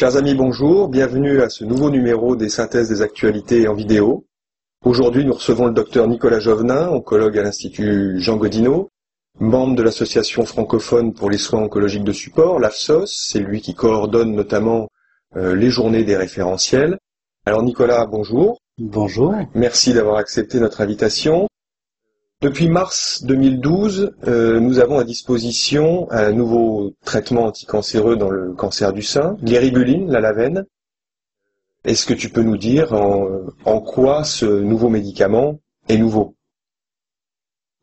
Chers amis, bonjour. Bienvenue à ce nouveau numéro des synthèses des actualités en vidéo. Aujourd'hui, nous recevons le docteur Nicolas Jovenin, oncologue à l'Institut Jean Godino, membre de l'association francophone pour les soins oncologiques de support, l'AFSOS. C'est lui qui coordonne notamment euh, les journées des référentiels. Alors Nicolas, bonjour. Bonjour. Merci d'avoir accepté notre invitation. Depuis mars 2012, euh, nous avons à disposition un nouveau traitement anticancéreux dans le cancer du sein, l'éribuline, la lavène. Est-ce que tu peux nous dire en, quoi ce nouveau médicament est nouveau?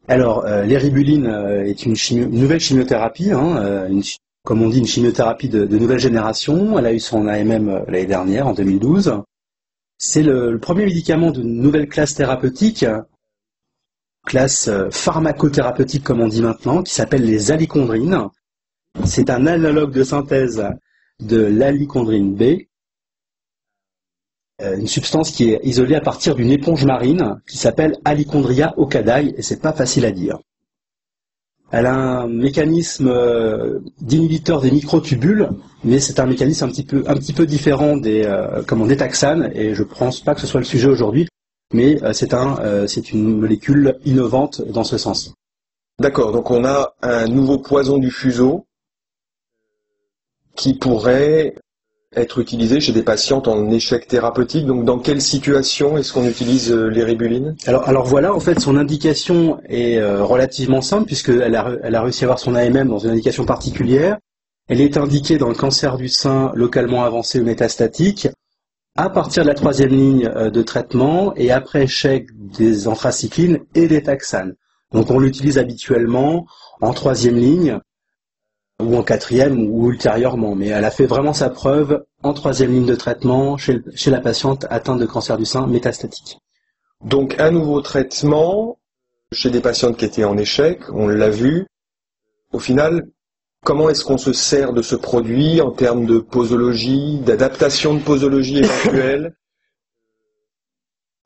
Alors, euh, euh, est une, nouvelle chimiothérapie, hein, comme on dit, une chimiothérapie de, nouvelle génération. Elle a eu son AMM l'année dernière, en 2012. C'est le, le, premier médicament de nouvelle classe thérapeutique classe euh, pharmacothérapeutique comme on dit maintenant, qui s'appelle les alichondrines. C'est un analogue de synthèse de l'alichondrine B, euh, une substance qui est isolée à partir d'une éponge marine qui s'appelle Alichondria ocadai, et c'est pas facile à dire. Elle a un mécanisme euh, d'inhibiteur des microtubules, mais c'est un mécanisme un petit peu, différent des, comme des taxanes, et je pense pas que ce soit le sujet aujourd'hui mais euh, c'est un, euh, c'est une molécule innovante dans ce sens. D'accord, donc on a un nouveau poison du fuseau qui pourrait être utilisé chez des patientes en échec thérapeutique. Donc, dans quelle situation est-ce qu'on utilise euh, l'éribuline alors, alors voilà, en fait, son indication est relativement simple puisqu'elle a, elle a réussi à avoir son AMM dans une indication particulière. Elle est indiquée dans le cancer du sein localement avancé ou métastatique à partir de la troisième ligne euh, de traitement et après échec des anthracyclines et des taxanes. Donc on l'utilise habituellement en troisième ligne ou en quatrième ou ultérieurement, mais elle a fait vraiment sa preuve en troisième ligne de traitement chez la patiente atteinte de cancer du sein métastatique. Donc un nouveau traitement chez des patientes qui étaient en échec, on l'a vu. Au final, Comment est-ce qu'on se sert de ce produit en termes de posologie, d'adaptation de posologie éventuelle?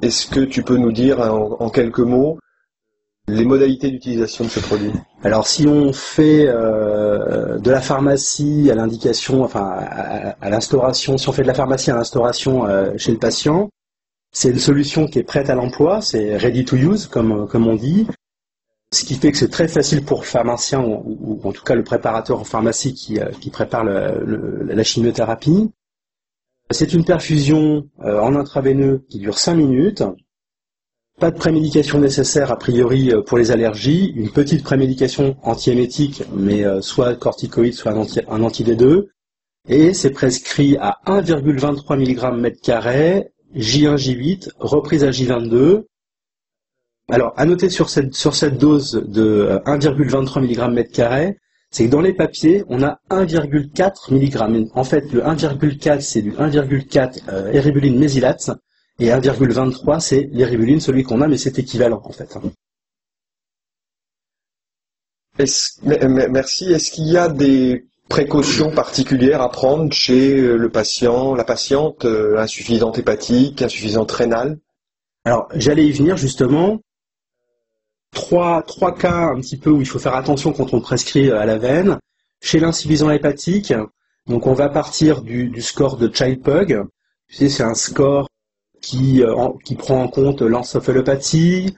Est-ce que tu peux nous dire en, quelques mots les modalités d'utilisation de ce produit? Alors si on fait euh, de la pharmacie à l'indication, enfin à, l'instauration, si on fait de la pharmacie à l'instauration euh, chez le patient, c'est une solution qui est prête à l'emploi, c'est ready to use comme, comme on dit ce qui fait que c'est très facile pour le pharmacien, ou, en tout cas le préparateur en pharmacie qui, euh, prépare la chimiothérapie. C'est une perfusion euh, en intraveineux qui dure 5 minutes. Pas de prémédication nécessaire a priori euh, pour les allergies. Une petite prémédication antiémétique, mais soit corticoïde, soit un, anti, un anti-D2. Et c'est prescrit à 1,23 mg mètre carré, J1, J8, reprise à J22, alors, à noter sur cette, sur cette dose de 1,23 mg m2, c'est que dans les papiers, on a 1,4 mg. En fait, le 1,4, c'est du 1,4 euh,éribuline mésylate, et 1,23, c'est l'éribuline, celui qu'on a, mais c'est équivalent, en fait. merci. Est-ce qu'il y a des précautions particulières à prendre chez euh, le patient, la patiente, euh, insuffisante hépatique, insuffisante rénale? Alors, j'allais y venir justement trois, cas un petit peu où il faut faire attention quand on prescrit euh, à la veine. Chez l'insuffisant hépatique, donc on va partir du, score de Child-Pug. C'est un score qui, euh, qui prend en compte l'encéphalopathies,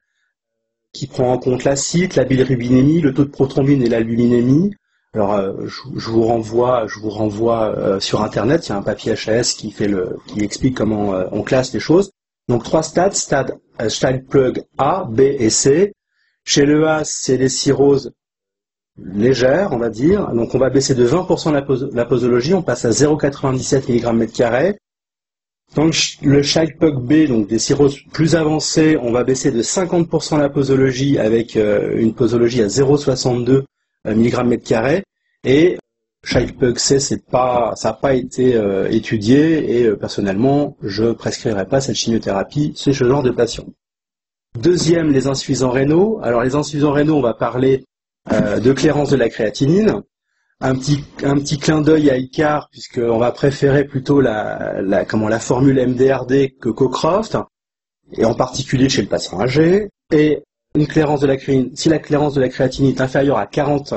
qui prend en compte l'acide, la bilirubénémie, le taux de prothrombine et l'albuminémie. Alors, euh, je, vous renvoie, je vous renvoie sur Internet. Il y a un papier HAS qui fait le, qui explique comment on classe les choses. Donc trois stades, stade Child-Plug A, B et C. Chez le A, c'est des cirrhoses légères, on va dire. Donc on va baisser de 20% la, posologie, on passe à 0,97 mg m2. Dans le Child-Pug B, donc des cirrhoses plus avancées, on va baisser de 50% la posologie avec euh, une posologie à 0,62 mg m2. Et Child-Pug C, ça n'a pas été euh, étudié et euh, personnellement, je prescrirai pas cette chimiothérapie chez ce genre de patients. Deuxième, les insuffisants rénaux. Alors les insuffisants rénaux, on va parler euh, de clairance de la créatinine. Un petit, un petit clin d'œil à Icar, puisqu'on va préférer plutôt la, comment, la formule MDRD que Cocroft, et en particulier chez le patient âgé. Et une clairance de la créatinine, si la clairance de la créatinine est inférieure à 40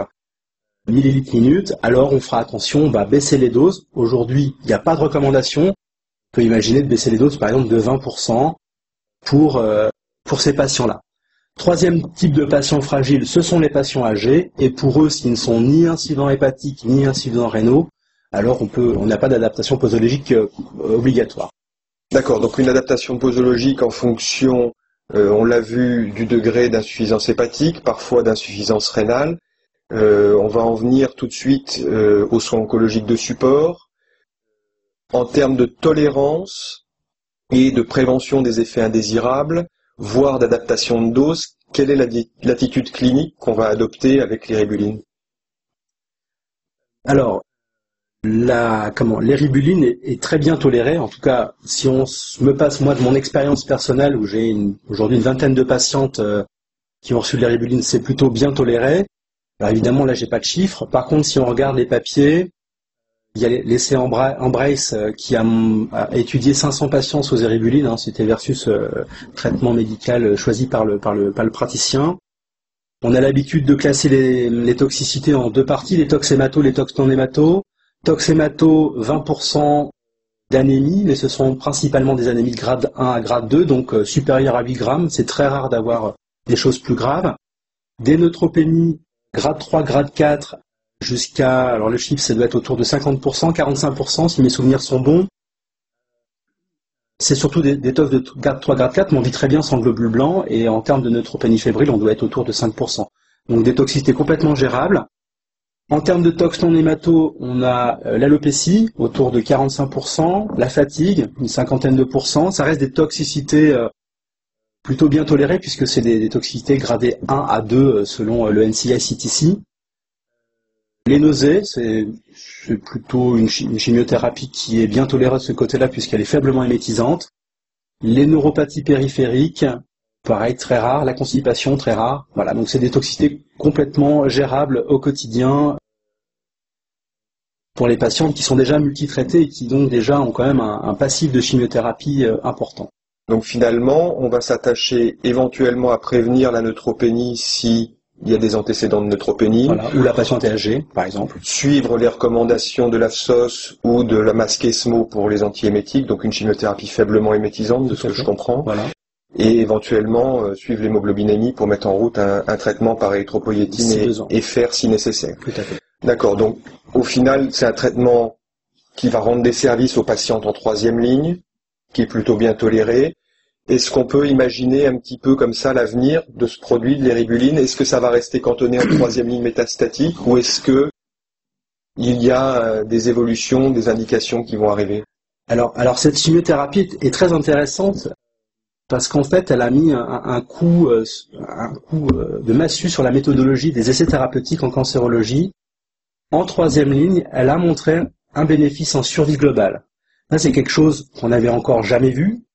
millilitres minute, alors on fera attention, on va baisser les doses. Aujourd'hui, il n'y a pas de recommandation. On peut imaginer de baisser les doses, par exemple, de 20% pour, pour ces patients-là. Troisième type de patients fragiles, ce sont les patients âgés, et pour eux, s'ils ne sont ni incidents hépatiques ni incidents rénaux, alors on peut, on n'a pas d'adaptation posologique euh, obligatoire. D'accord, donc une adaptation posologique en fonction, euh, on l'a vu, du degré d'insuffisance hépatique, parfois d'insuffisance rénale. Euh, on va en venir tout de suite aux soins oncologiques de support. En termes de tolérance et de prévention des effets indésirables, voire d'adaptation de dose, quelle est l'attitude clinique qu'on va adopter avec l'iribuline Alors, la, comment, l'éribuline est, très bien tolérée. En tout cas, si on me passe moi de mon expérience personnelle où j'ai aujourd'hui une vingtaine de patientes euh, qui ont reçu de l'éribuline, c'est plutôt bien toléré. Alors évidemment, là, j'ai pas de chiffres. Par contre, si on regarde les papiers, il y a l'essai Embrace euh, qui a, étudié 500 patients sous éribuline, hein, c'était versus euh, traitement médical choisi par le, par le, par le praticien. On a l'habitude de classer les, toxicités en deux parties, les tox hémato, les tox non hémato. Toxémato, 20% d'anémie, mais ce sont principalement des anémies de grade 1 à grade 2, donc euh, supérieures à 8 grammes. C'est très rare d'avoir des choses plus graves. Des grade 3, grade 4, jusqu'à, alors le chiffre, ça doit être autour de 50%, 45%, si mes souvenirs sont bons. C'est surtout des, des de grade 3, grade 4, mais on vit très bien sans globule blanc, et en termes de neutropénie fébrile, on doit être autour de 5%. Donc des toxicités complètement gérables. En termes de tox non hémato, on a euh, l'alopécie, autour de 45%, la fatigue, une cinquantaine de pourcents. Ça reste des toxicités euh, plutôt bien tolérées, puisque c'est des, toxicités gradées 1 à 2 euh, selon le NCI-CTC. Les nausées, c'est plutôt une, chimiothérapie qui est bien tolérée de ce côté-là, puisqu'elle est faiblement émétisante. Les neuropathies périphériques, pareil, très rare. La constipation, très rare. Voilà, donc c'est des toxicités complètement gérables au quotidien pour les patients qui sont déjà multitraités et qui donc déjà ont quand même un, passif de chimiothérapie euh, important. Donc finalement, on va s'attacher éventuellement à prévenir la neutropénie si il y a des antécédents de neutropénie. ou la patiente est âgée, par exemple. Suivre les recommandations de l'AFSOS ou de la masquesmo pour les antiémétiques, donc une chimiothérapie faiblement émétisante, de ce que je comprends. Voilà et éventuellement euh, suivre l'hémoglobinémie pour mettre en route un, traitement par érythropoïétine et, faire si nécessaire. D'accord. Donc au final, c'est un traitement qui va rendre des services aux patientes en troisième ligne, qui est plutôt bien toléré. Est-ce qu'on peut imaginer un petit peu comme ça l'avenir de ce produit de l'éribuline Est-ce que ça va rester cantonné en troisième ligne métastatique ou est-ce que il y a euh, des évolutions, des indications qui vont arriver? Alors, cette chimiothérapie est très intéressante parce qu'en fait, elle a mis un, coup, euh, euh, de massue sur la méthodologie des essais thérapeutiques en cancérologie. En troisième ligne, elle a montré un bénéfice en survie globale. Ça, c'est quelque chose qu'on n'avait encore jamais vu,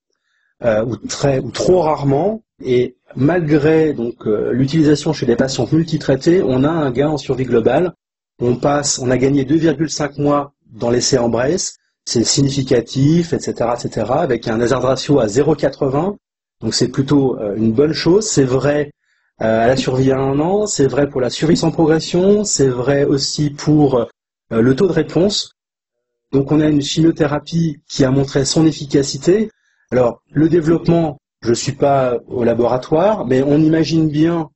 euh, ou très, ou trop rarement, et malgré donc l'utilisation chez des patients multitraités, on a un gain en survie globale. On passe, on a gagné 2,5 mois dans l'essai Embrace, c'est significatif, etc., etc., avec un hazard ratio à 0,80. Donc c'est plutôt euh, une bonne chose. C'est vrai euh, à la survie à un an, c'est vrai pour la survie sans progression, c'est vrai aussi pour euh, le taux de réponse. Donc on a une chimiothérapie qui a montré son efficacité. Alors le développement, je ne suis pas au laboratoire, mais on imagine bien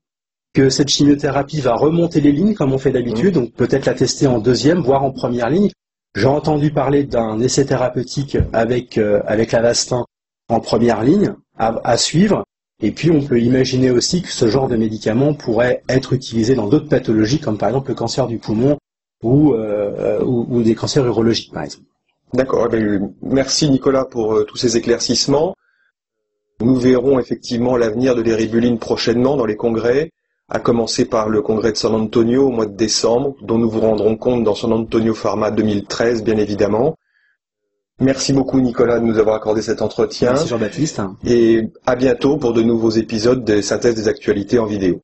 que cette chimiothérapie va remonter les lignes comme on fait d'habitude, donc peut-être la tester en deuxième, voire en première ligne. J'ai entendu parler d'un essai thérapeutique avec, euh, avec l'Avastin en première ligne à, suivre. Et puis on peut imaginer aussi que ce genre de médicament pourrait être utilisé dans d'autres pathologies, comme par exemple le cancer du poumon ou, euh, ou, des cancers urologiques, par exemple. D'accord. Eh ben, merci Nicolas pour euh, tous ces éclaircissements. Nous verrons effectivement l'avenir de l'éribuline prochainement dans les congrès à commencer par le congrès de San Antonio au mois de décembre, dont nous vous rendrons compte dans San Antonio Pharma 2013, bien évidemment. Merci beaucoup Nicolas de nous avoir accordé cet entretien. Merci Jean-Baptiste. Et à bientôt pour de nouveaux épisodes des synthèses des actualités en vidéo.